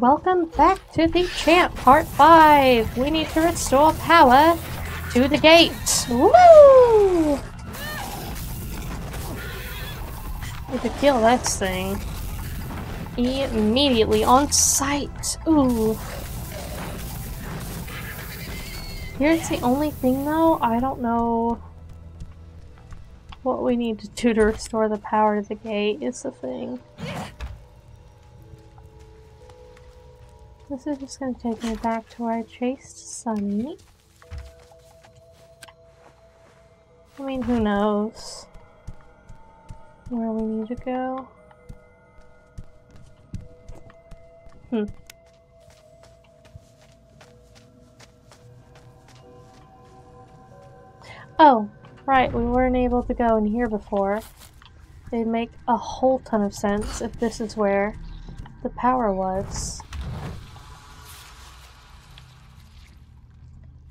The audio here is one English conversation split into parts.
Welcome back to the Chant, part 5. We need to restore power to the gate. Woo! Need to kill this thing. Immediately on sight. Ooh. Here's the only thing though, I don't know what we need to do to restore the power to the gate is the thing. This is just gonna take me back to where I chased Sunny. I mean, who knows where we need to go. Hmm. Oh, right, we weren't able to go in here before. They'd make a whole ton of sense if this is where the power was.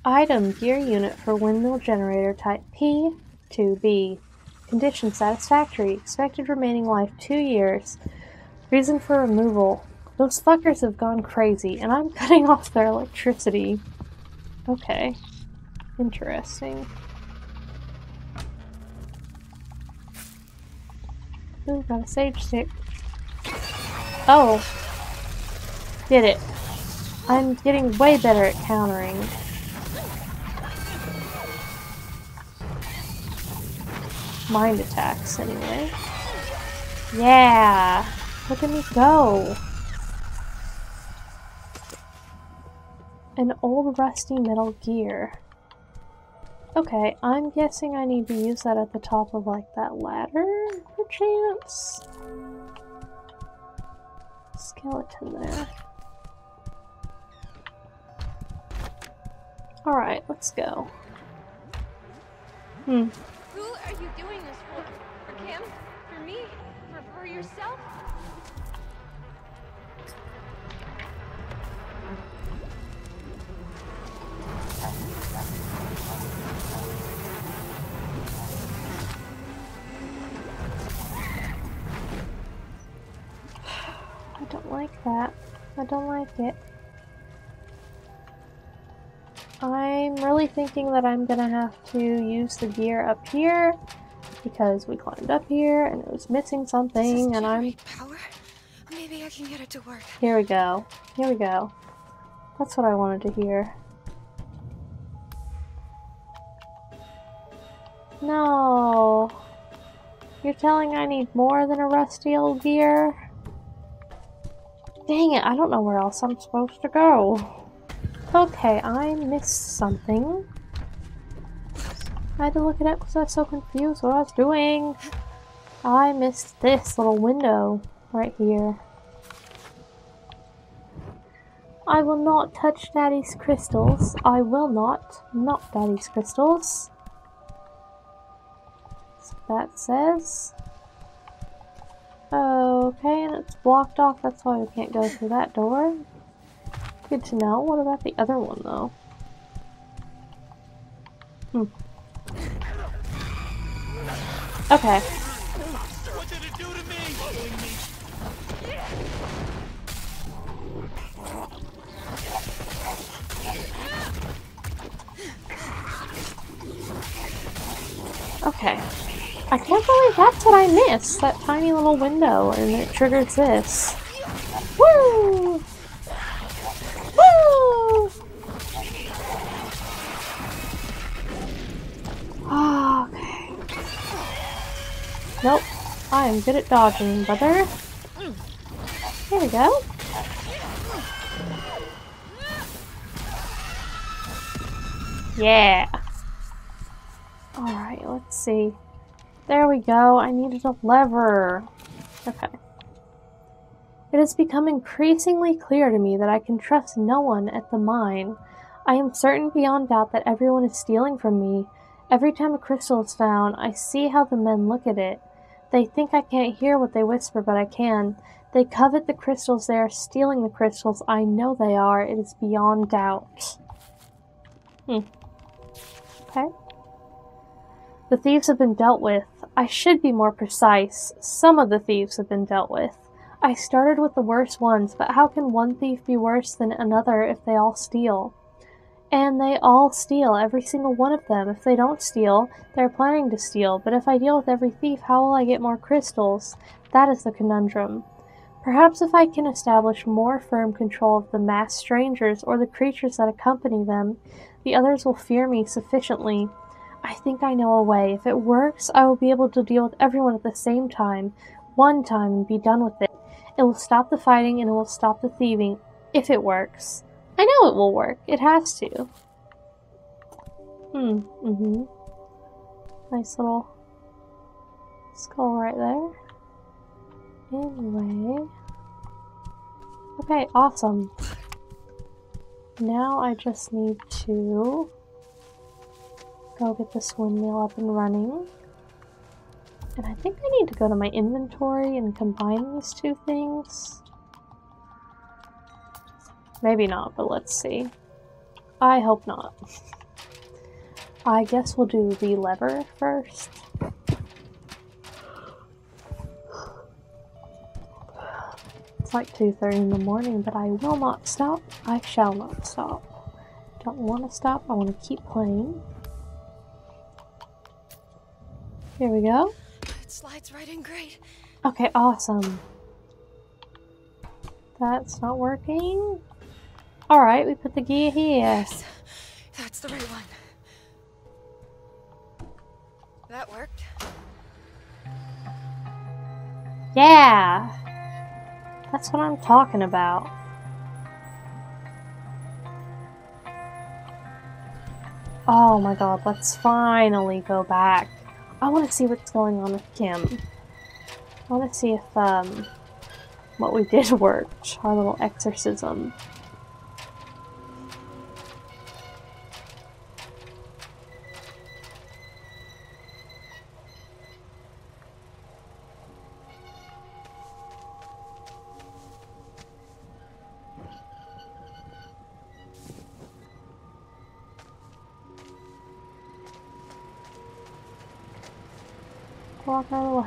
Item gear unit for windmill generator type P2B. Condition satisfactory. Expected remaining life 2 years. Reason for removal. Those fuckers have gone crazy and I'm cutting off their electricity. Okay. Interesting. Ooh, got a sage stick. Oh. Did it. I'm getting way better at countering. Mind attacks, anyway. Yeah! Look at me go! An old rusty metal gear. Okay, I'm guessing I need to use that at the top of like that ladder, perchance? Skeleton there. Alright, let's go. Hmm. Who are you doing this for? For Kim? For me? For, for yourself? I don't like that. I don't like it. I'm really thinking that I'm gonna have to use the gear up here because we climbed up here and it was missing something and I'm power? Maybe I can get it to work. here we go. Here we go. That's what I wanted to hear. No. You're telling I need more than a rusty old gear? Dang it, I don't know where else I'm supposed to go. Okay, I missed something. I had to look it up because I was so confused what I was doing. I missed this little window right here. I will not touch Daddy's crystals. I will not. Not Daddy's crystals. That says. Okay, and it's blocked off. That's why we can't go through that door. Good to know. What about the other one, though? Hmm. Okay. Okay. I can't believe that's what I missed. That tiny little window, and it triggers this. Woo! I am good at dodging, brother. Here we go. Yeah. Alright, let's see. There we go. I needed a lever. Okay. It has become increasingly clear to me that I can trust no one at the mine. I am certain beyond doubt that everyone is stealing from me. Every time a crystal is found, I see how the men look at it. They think I can't hear what they whisper, but I can. They covet the crystals. They are stealing the crystals. I know they are. It is beyond doubt. Hmm. Okay. The thieves have been dealt with. I should be more precise. Some of the thieves have been dealt with. I started with the worst ones, but how can one thief be worse than another if they all steal? And they all steal, every single one of them. If they don't steal, they're planning to steal. But if I deal with every thief, how will I get more crystals? That is the conundrum. Perhaps if I can establish more firm control of the masked strangers or the creatures that accompany them, the others will fear me sufficiently. I think I know a way. If it works, I will be able to deal with everyone at the same time, one time, and be done with it. It will stop the fighting and it will stop the thieving, if it works. I know it will work. It has to. Hmm, mm-hmm. Nice little skull right there. Anyway. Okay, awesome. Now I just need to go get this windmill up and running. And I think I need to go to my inventory and combine these two things. Maybe not, but let's see. I hope not. I guess we'll do the lever first. It's like 2.30 in the morning, but I will not stop. I shall not stop. Don't want to stop. I want to keep playing. Here we go. It slides right in great. Okay, awesome. That's not working. Alright, we put the gear here. Yes, that's the right one. That worked. Yeah! That's what I'm talking about. Oh my god, let's finally go back. I want to see what's going on with Kim. I want to see if, um, what we did worked. Our little exorcism.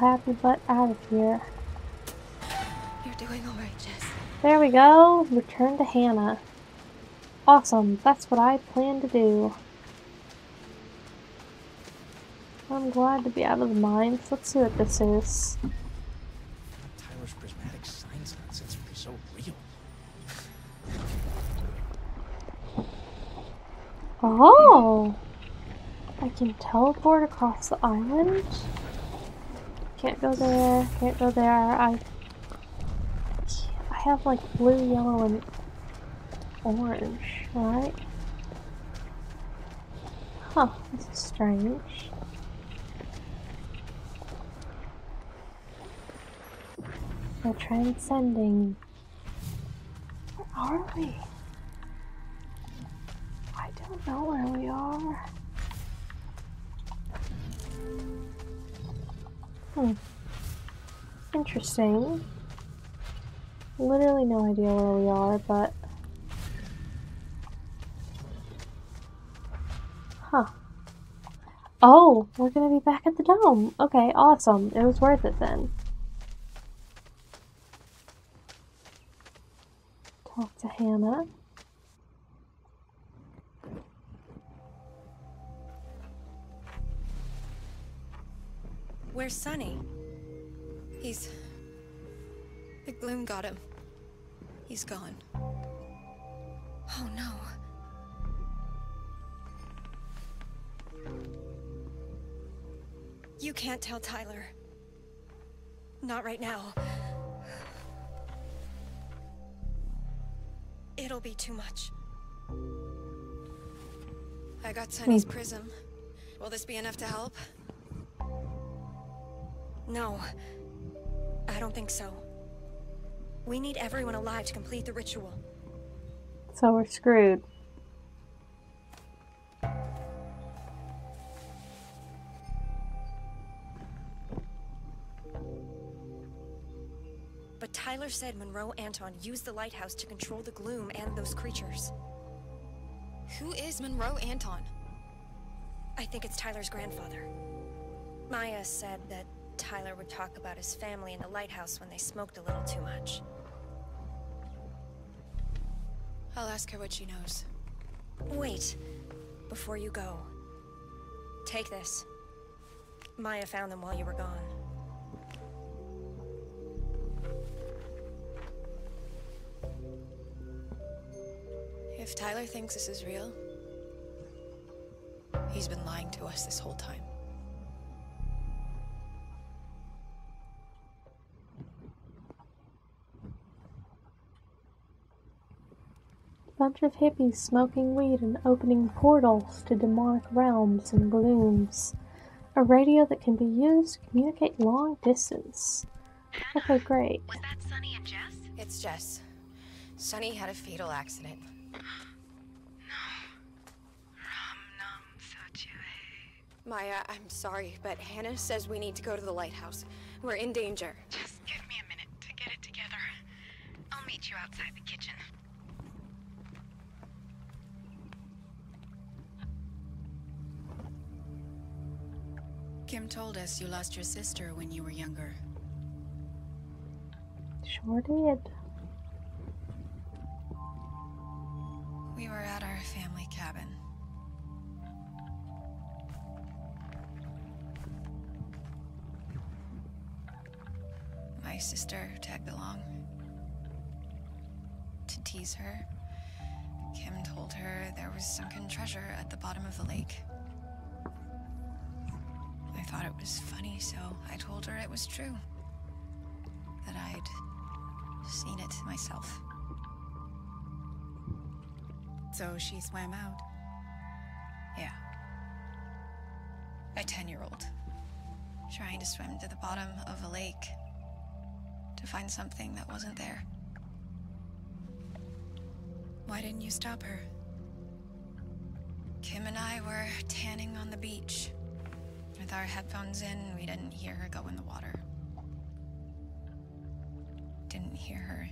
Happy butt out of here. You're doing alright, Jess. There we go. Return to Hannah. Awesome. That's what I plan to do. I'm glad to be out of the mines. Let's see what this is. Tyler's prismic science nonsense would be so real. Oh! I can teleport across the island? Can't go there, can't go there. I I have like blue, yellow, and orange, right? Huh, this is strange. We're transcending. Where are we? I don't know where we are. Hmm. Interesting. Literally no idea where we are, but. Huh. Oh, we're gonna be back at the dome. Okay, awesome. It was worth it then. Talk to Hannah. Where's Sunny? He's. The gloom got him. He's gone. Oh no. You can't tell Tyler. Not right now. It'll be too much. I got Sunny's hmm. prism. Will this be enough to help? No. I don't think so. We need everyone alive to complete the ritual. So we're screwed. But Tyler said Monroe Anton used the lighthouse to control the gloom and those creatures. Who is Monroe Anton? I think it's Tyler's grandfather. Maya said that Tyler would talk about his family in the lighthouse when they smoked a little too much. I'll ask her what she knows. Wait, before you go. Take this. Maya found them while you were gone. If Tyler thinks this is real, he's been lying to us this whole time. Bunch of hippies smoking weed and opening portals to demonic realms and glooms. A radio that can be used to communicate long distance. Okay, great. Was that Sunny and Jess? It's Jess. Sunny had a fatal accident. no. Maya, I'm sorry, but Hannah says we need to go to the lighthouse. We're in danger. Just told us you lost your sister when you were younger. Sure did. We were at our family cabin. My sister tagged along. To tease her, Kim told her there was sunken treasure at the bottom of the lake. I thought it was funny, so I told her it was true. That I'd seen it myself. So she swam out. Yeah. A 10 year old. Trying to swim to the bottom of a lake to find something that wasn't there. Why didn't you stop her? Kim and I were tanning on the beach. With our headphones in, we didn't hear her go in the water. Didn't hear her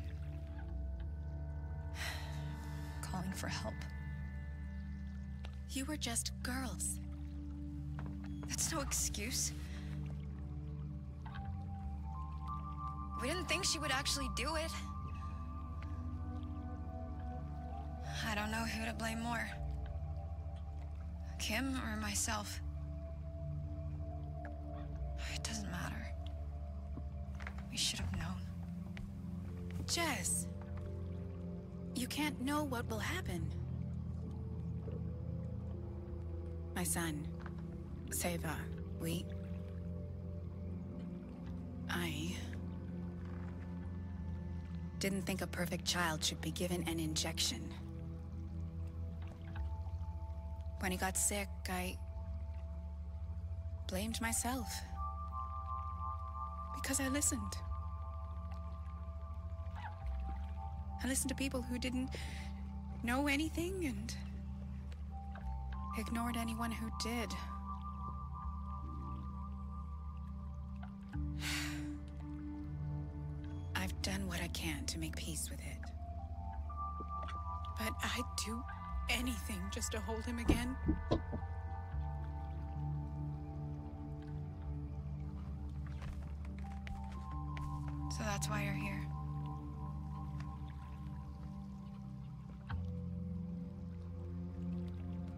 calling for help. You were just girls. That's no excuse. We didn't think she would actually do it. I don't know who to blame more. Kim or myself. It doesn't matter. We should have known. Jess, you can't know what will happen. My son, Seva, we. I. didn't think a perfect child should be given an injection. When he got sick, I. blamed myself. Because I listened. I listened to people who didn't know anything and ignored anyone who did. I've done what I can to make peace with it. But I'd do anything just to hold him again. That's why you're here.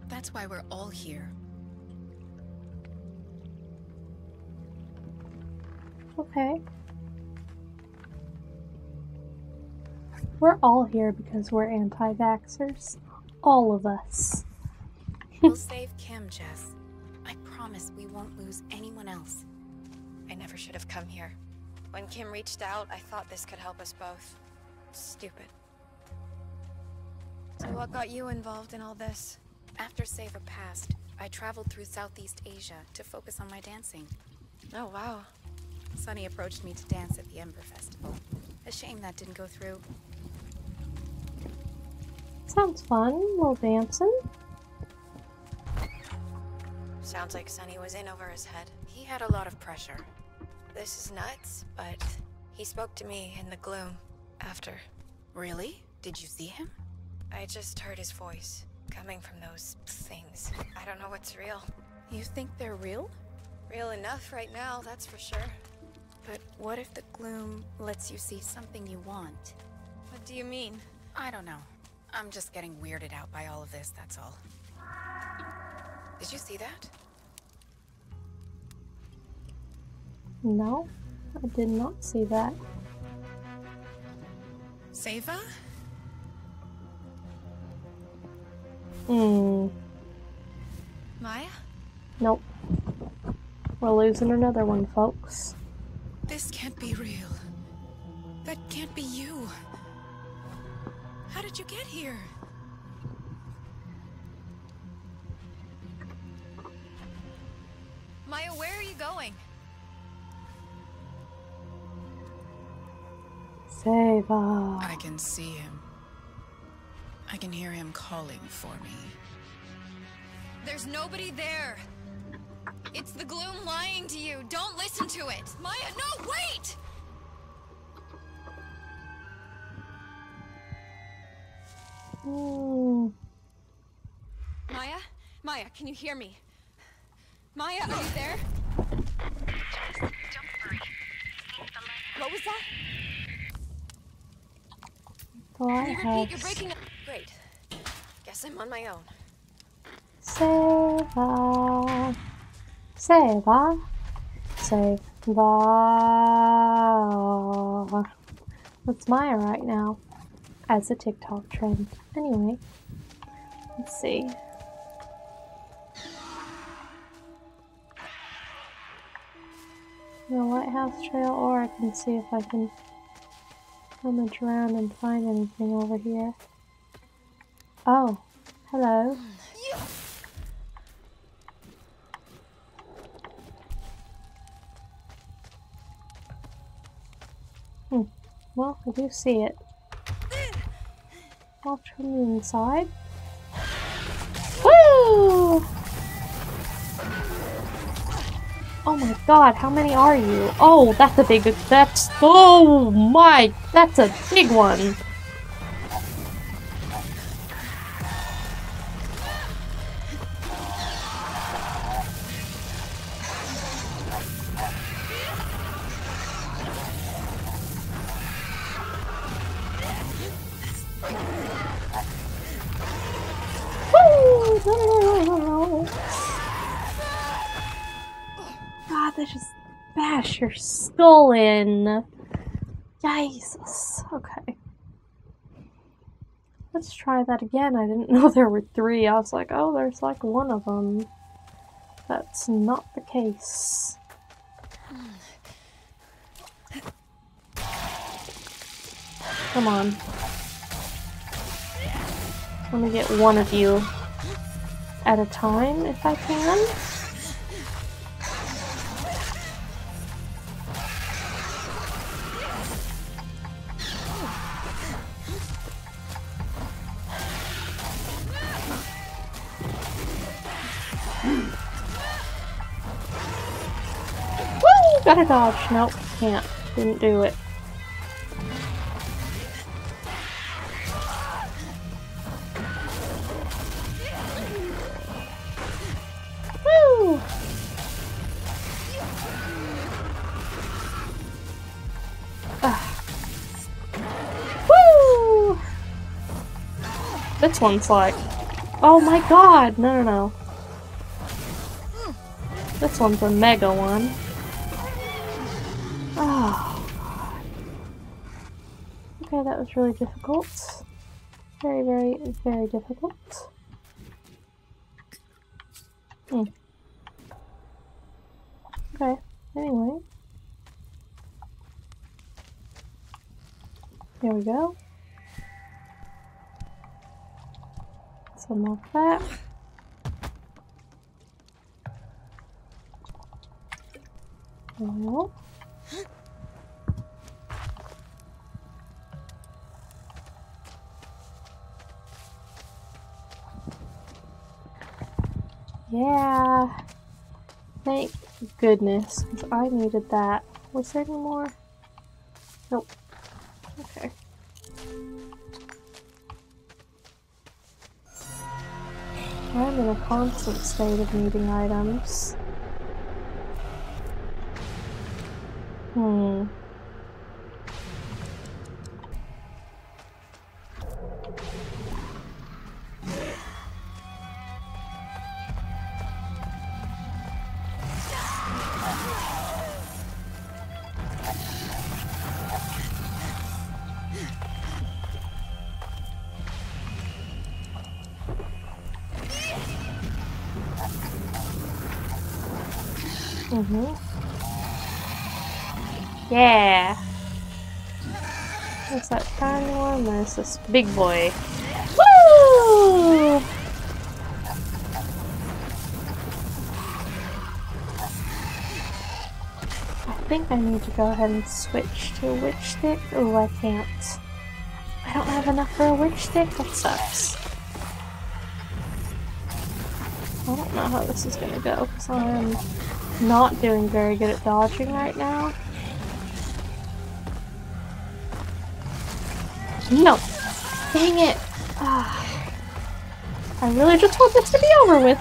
That's why we're all here. Okay. We're all here because we're anti vaxxers. All of us. we'll save Kim, Jess. I promise we won't lose anyone else. I never should have come here. When Kim reached out, I thought this could help us both. Stupid. So what got you involved in all this? After Seva passed, I traveled through Southeast Asia to focus on my dancing. Oh, wow. Sunny approached me to dance at the Ember Festival. A shame that didn't go through. Sounds fun. A little dancing. Sounds like Sunny was in over his head. He had a lot of pressure. This is nuts, but he spoke to me in the gloom after. Really? Did you see him? I just heard his voice coming from those things. I don't know what's real. You think they're real? Real enough right now, that's for sure. But what if the gloom lets you see something you want? What do you mean? I don't know. I'm just getting weirded out by all of this, that's all. Did you see that? No, I did not see that. Seva? Hmm. Maya? Nope. We're losing another one, folks. This can't be real. That can't be you. How did you get here? Maya, where are you going? Seva. I can see him. I can hear him calling for me. There's nobody there. It's the gloom lying to you. Don't listen to it. Maya, no, wait! Hmm. Maya? Maya, can you hear me? Maya, are you there? Don't worry. Keep the light What was that? The Can you repeat? You're lighthouse. Great. Guess I'm on my own. Seva. Seva. Seva. That's Maya right now. As a TikTok trend. Anyway. Let's see. The lighthouse trail, or I can see if I can rummage around and find anything over here. Oh, hello. Hmm. Well, I do see it. Watch from the inside. Oh my god, how many are you? Oh, that's a big, that's, oh my, that's a big one. Jesus. Okay. Let's try that again. I didn't know there were three. I was like, oh, there's like one of them. That's not the case. Come on. Let me get one of you at a time if I can. Woo! Got a dodge. Nope, can't. Didn't do it. Ah. This one's like, oh my god, no, no, no. This one's a mega one. Was really difficult. Very, very, very difficult. Hmm. Okay, anyway. Here we go. Let's unlock that. Oh. Yeah. Thank goodness, because I needed that. Was there any more? Nope. Okay. I'm in a constant state of needing items. Big boy. Woo! I think I need to go ahead and switch to a witch stick. Oh, I can't. I don't have enough for a witch stick? That sucks. I don't know how this is gonna go, because I'm not doing very good at dodging right now. No! Dang it! Ah. I really just want this to be over with.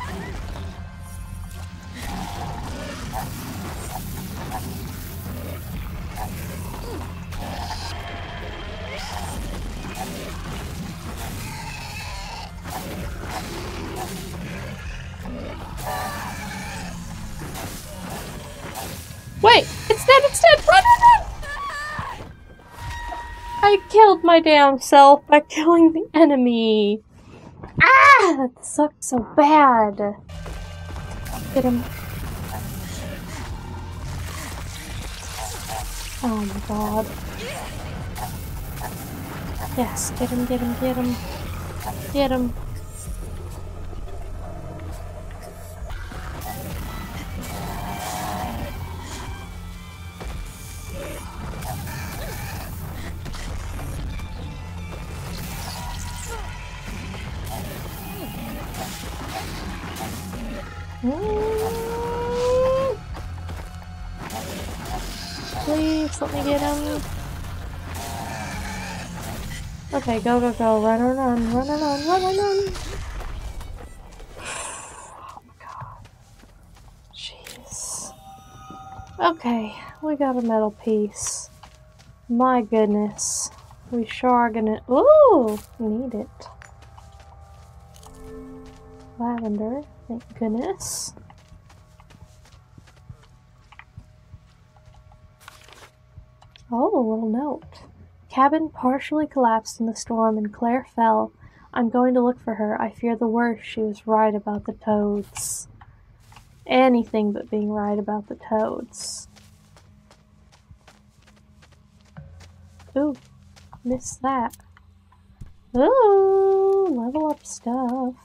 My damn self by killing the enemy. Ah! That sucked so bad. Get him. Oh my god. Yes, get him, get him, get him. Get him. Please let me get him. Okay, go, go, go. Run run run, run run run, run run. Oh my god. Jeez. Okay, we got a metal piece. My goodness. We sure are gonna. Ooh! Need it. Lavender. Thank goodness. Oh, a little note. Cabin partially collapsed in the storm and Claire fell. I'm going to look for her. I fear the worst. She was right about the toads. Anything but being right about the toads. Ooh, missed that. Ooh, level up stuff.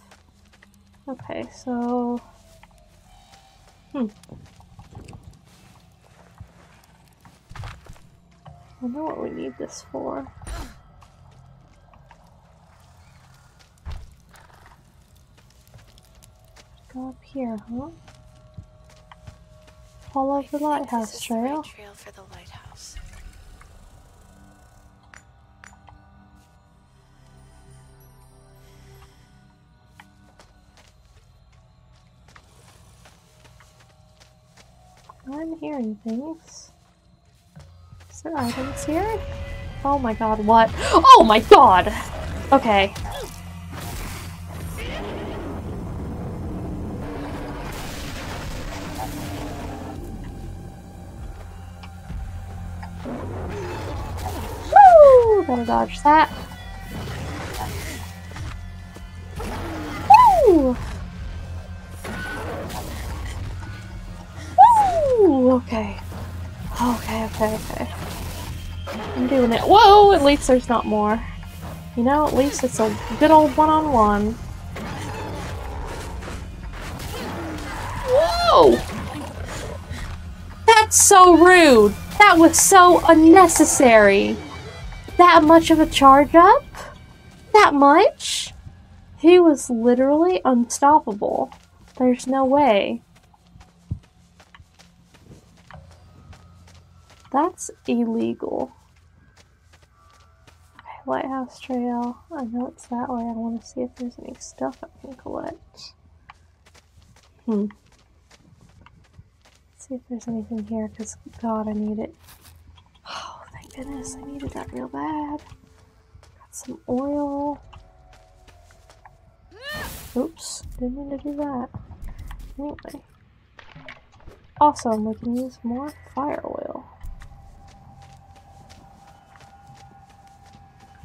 Okay, so... Hmm. I know what we need this for. Go up here, huh? Follow the lighthouse this is the right trail. trail for the lighthouse. I'm things. Is there items here? Oh my god, what? Oh my god! Okay. Woo! Gotta dodge that. Okay, okay. I'm doing it. Whoa! At least there's not more. You know, at least it's a good old one-on-one. Whoa! That's so rude! That was so unnecessary! That much of a charge up? That much? He was literally unstoppable. There's no way. That's illegal. Okay, Lighthouse Trail. I know it's that way. I want to see if there's any stuff I can collect. Hmm. see if there's anything here, because God, I need it. Oh, thank goodness, I needed that real bad. Got some oil. Oops, didn't mean to do that. Anyway. Awesome, we can use more fire oil.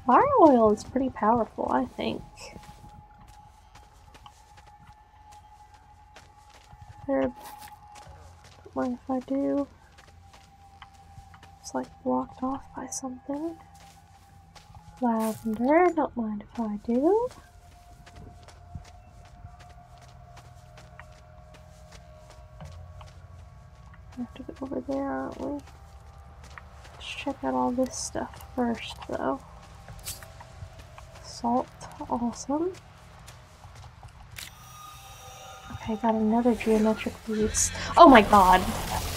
Fire oil is pretty powerful, I think. Herb. What if I do? It's like blocked off by something. Lavender, don't mind if I do. We have to go over there, aren't we? Let's check out all this stuff first, though. Salt, awesome. Okay, got another geometric beast. Oh my god!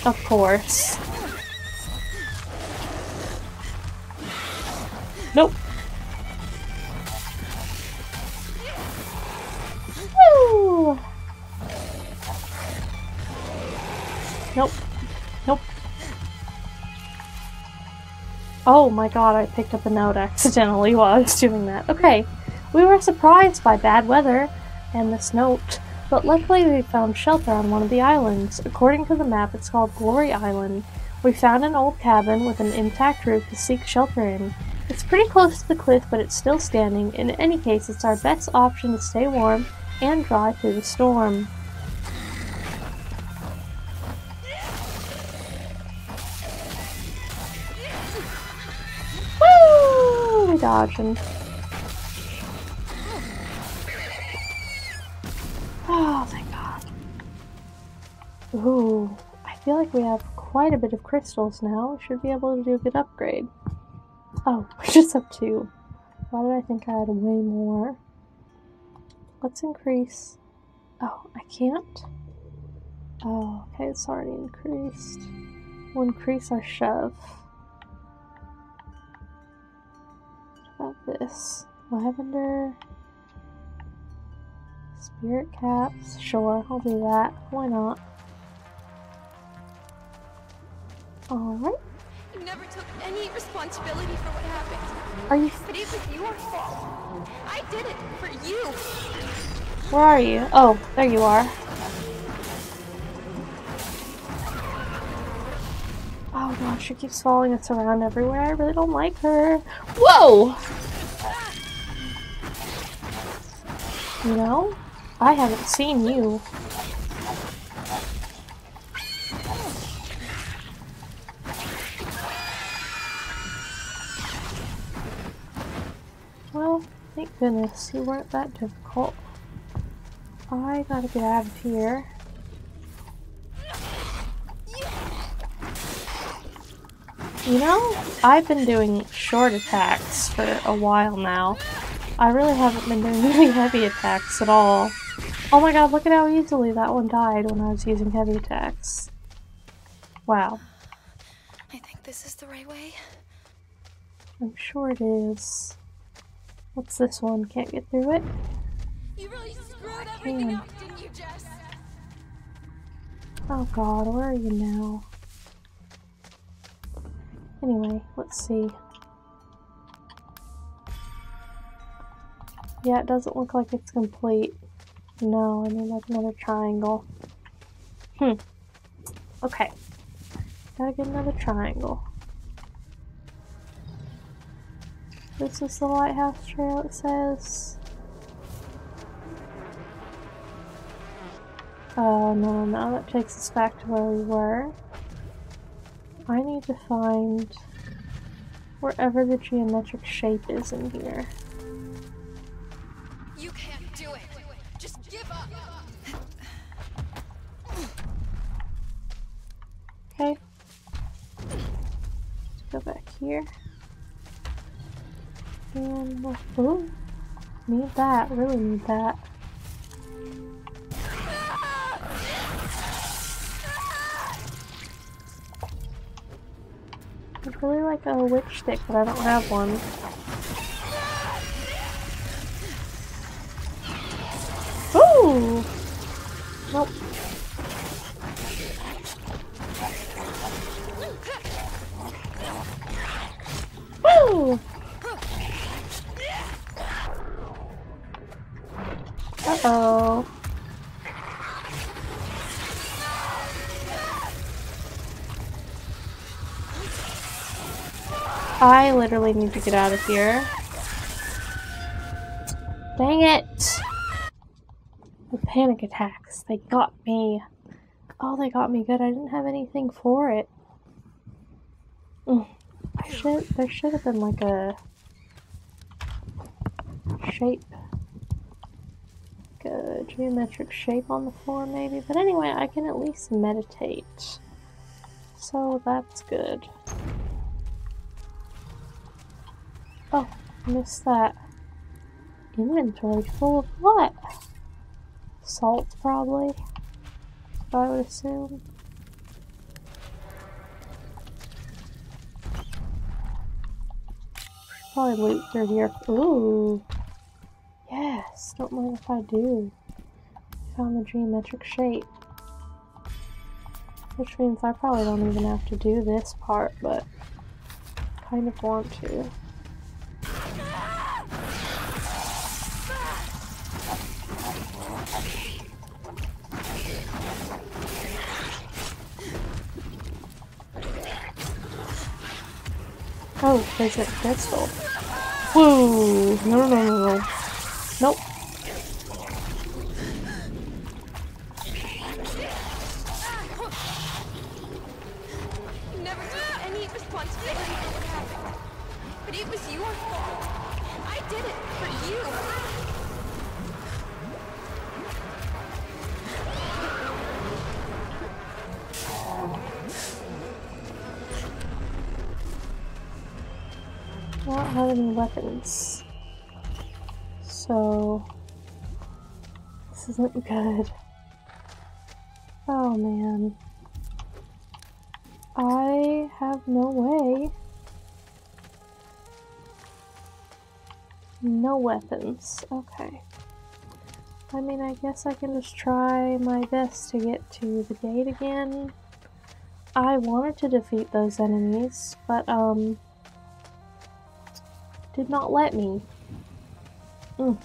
Of course. Nope. Oh my god, I picked up a note accidentally while I was doing that. Okay, we were surprised by bad weather and this note, but luckily we found shelter on one of the islands. According to the map, it's called Glory Island. We found an old cabin with an intact roof to seek shelter in. It's pretty close to the cliff, but it's still standing. In any case, it's our best option to stay warm and dry through the storm. Dodging. Oh, thank God. Ooh, I feel like we have quite a bit of crystals now. We should be able to do a good upgrade. Oh, we're just up two. Why did I think I had way more? Let's increase. Oh, I can't? Oh, okay, it's already increased. We'll increase our shove. About this? Lavender. Spirit caps. Sure, I'll do that. Why not? Alright. You never took any responsibility for what happened. Are you. But it was your fault. I did it for you. Where are you? Oh, there you are. Oh gosh, she keeps following us around everywhere. I really don't like her. Whoa! You know, I haven't seen you. Well, thank goodness you weren't that difficult. I gotta get out of here. You know, I've been doing short attacks for a while now. I really haven't been doing really heavy attacks at all. Oh my god, look at how easily that one died when I was using heavy attacks. Wow, I think this is the right way. I'm sure it is. What's this one? Can't get through it? You really screwed everything up, didn't you, Jess? Oh god, where are you now? Anyway, let's see. Yeah, it doesn't look like it's complete. No, I need like another triangle. Hmm. Okay. Gotta get another triangle. This is the lighthouse trail, it says. Oh, no, no, that takes us back to where we were. I need to find wherever the geometric shape is in here. You can't do it. Just give up. Okay. Let's go back here. And, ooh, need that, really need that. Really like a witch stick, but I don't have one. I literally need to get out of here. Dang it! The panic attacks, they got me. Oh, they got me good. I didn't have anything for it. Mm. I should, there should have been like a shape. A geometric shape on the floor maybe. But anyway, I can at least meditate. So that's good. Missed that. Inventory full of what? Salt, probably. I would assume. Probably loot through here. Ooh. Yes, don't mind if I do. Found the geometric shape. Which means I probably don't even have to do this part, but kind of want to. Oh, there's a crystal. Whoa! No, no, no, no, no. Nope. Isn't good. Oh man. I have no way. No weapons. Okay. I mean, I guess I can just try my best to get to the gate again. I wanted to defeat those enemies, but, um, did not let me. Mm.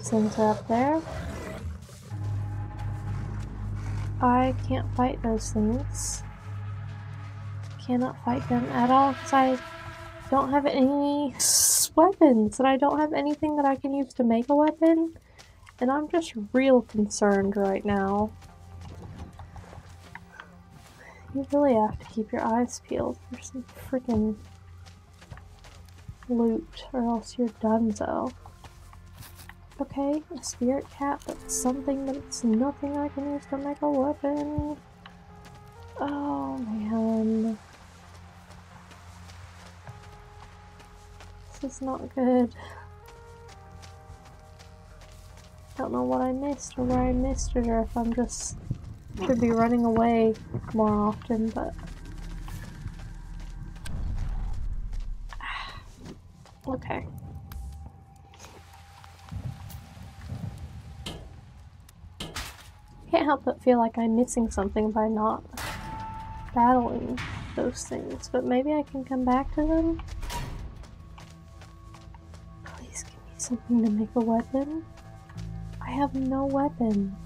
Things up there. I can't fight those things cannot fight them at all because I don't have any weapons and I don't have anything that I can use to make a weapon. And I'm just real concerned right now. You really have to keep your eyes peeled for some freaking loot or else you're donezo. Okay, a spirit cap, that's something, but it's nothing I can use to make a weapon. Oh man. This is not good. Don't know what I missed or where I missed it or if I'm just should be running away more often, but okay. Feel like I'm missing something by not battling those things, but maybe I can come back to them? Please give me something to make a weapon. I have no weapon.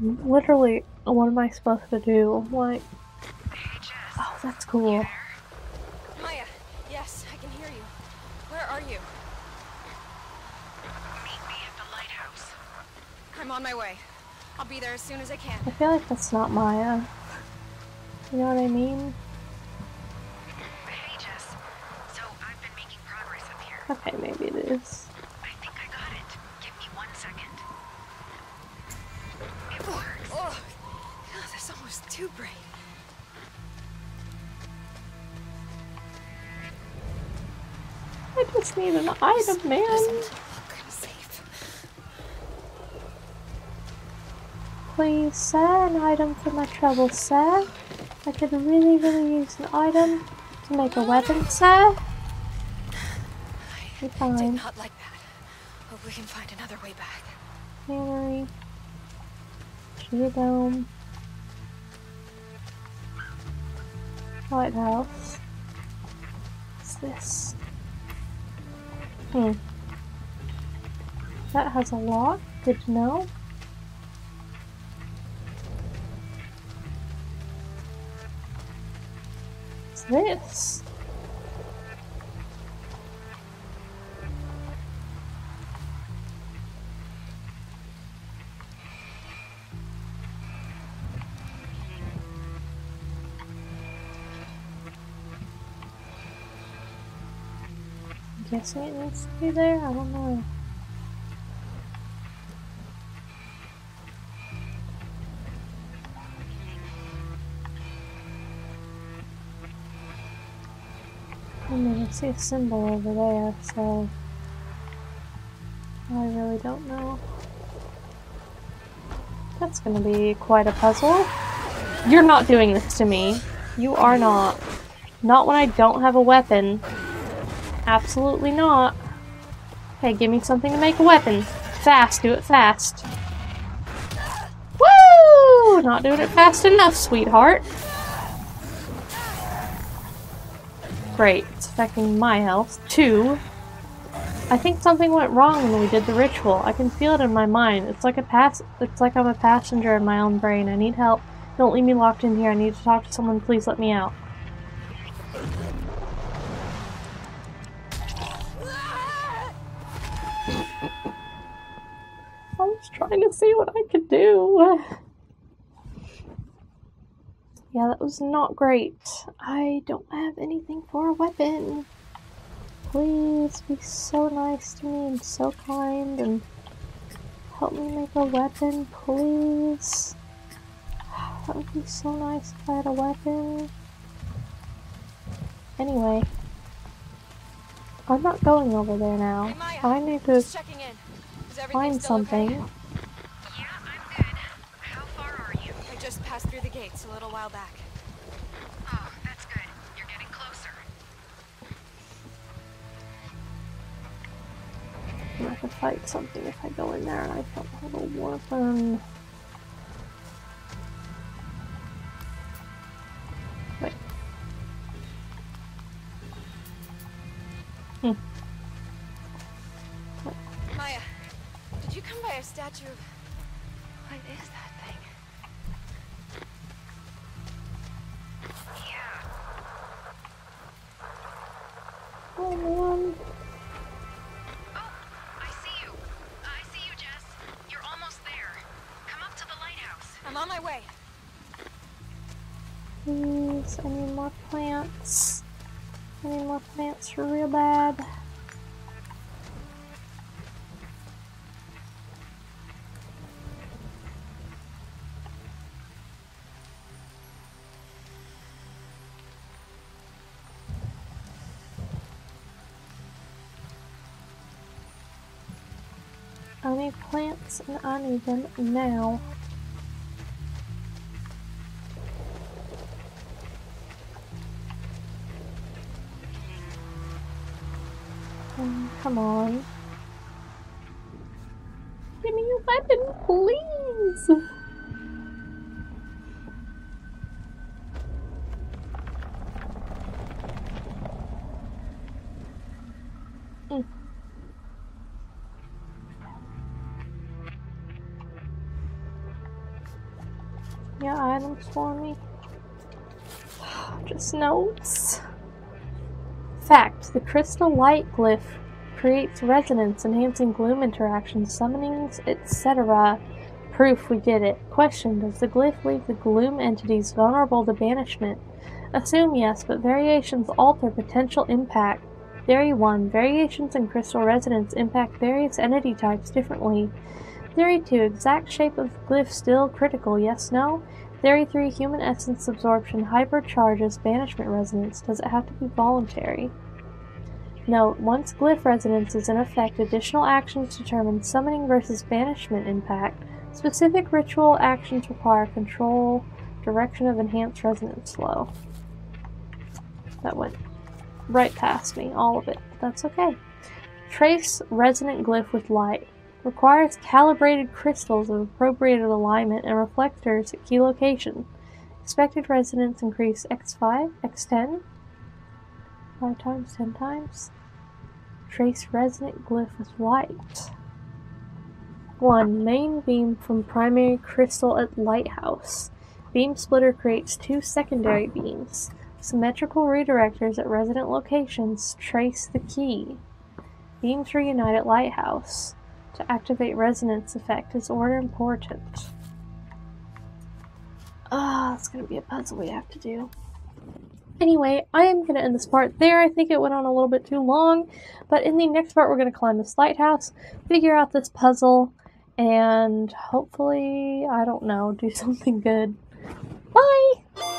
Literally, what am I supposed to do? Like, oh, that's cool. Maya, yes, I can hear you. Where are you? Meet me at the lighthouse. I'm on my way. I'll be there as soon as I can. I feel like that's not Maya. You know what I mean? Hey, Jess. So I've been making progress up here. Okay, maybe it is. I think I got it. Give me one second. It oh. works. Oh, God, that's almost too bright. I just need an item, man. Please, sir, an item for my trouble, sir. I could really, really use an item to make a weapon, sir. I Did not like that. Hope we can find another way back. Cannery. Geodome. Lighthouse. What's this? Hmm. That has a lock. Good to know. This? I'm guessing it needs to be there? I don't know. I mean, I see a symbol over there, so I really don't know. That's gonna be quite a puzzle. You're not doing this to me. You are not. Not when I don't have a weapon. Absolutely not. Okay, give me something to make a weapon. Fast, do it fast. Woo! Not doing it fast enough, sweetheart. Great, affecting my health. Two. I think something went wrong when we did the ritual. I can feel it in my mind. It's like a pass it's like I'm a passenger in my own brain. I need help. Don't leave me locked in here. I need to talk to someone. Please let me out. I was trying to see what I could do. Yeah, that was not great. I don't have anything for a weapon. Please be so nice to me and so kind and help me make a weapon, please. That would be so nice if I had a weapon. Anyway, I'm not going over there now. I need to Just checking in. Is everything find something. Yeah, I'm good. How far are you? I just passed through the gates a little while back. Oh, that's good. You're getting closer. I'm gonna have to fight something if I go in there and I don't have a weapon. I need plants and I need them now. Oh, come on. Give me a weapon, please! Notes. Fact, the crystal light glyph creates resonance, enhancing gloom interactions, summonings, etc. Proof we did it. Question, does the glyph leave the gloom entities vulnerable to banishment? Assume yes, but variations alter potential impact. Theory 1. Variations in crystal resonance impact various entity types differently. Theory 2. Exact shape of glyph still critical, yes, no? Theory 3. Human essence absorption hypercharges banishment resonance. Does it have to be voluntary? Note, once glyph resonance is in effect, additional actions determine summoning versus banishment impact. Specific ritual actions require control, direction of enhanced resonance flow. That went right past me, all of it. That's okay. Trace resonant glyph with light. Requires calibrated crystals of appropriate alignment and reflectors at key location. Expected resonance increase x5, x10, 5 times, 10 times. Trace resonant glyph with light. 1. Main beam from primary crystal at lighthouse. Beam splitter creates two secondary beams. Symmetrical redirectors at resident locations trace the key. Beams reunite at lighthouse. To activate resonance effect is order important. Ah, it's gonna be a puzzle we have to do. Anyway, I am going to end this part there. I think it went on a little bit too long, but in the next part, we're going to climb this lighthouse, figure out this puzzle, and hopefully, I don't know, do something good. Bye!